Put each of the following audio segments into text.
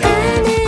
If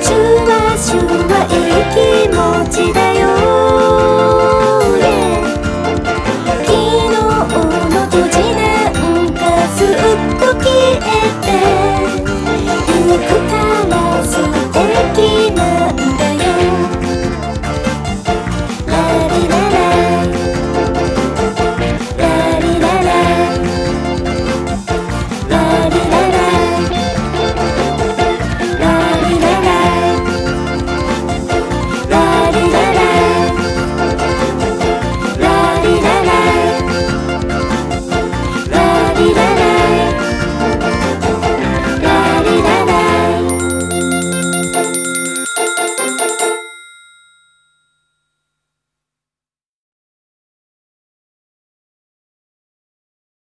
シュワシュワいいきもちだよね」「きの土地なんかすっと消えて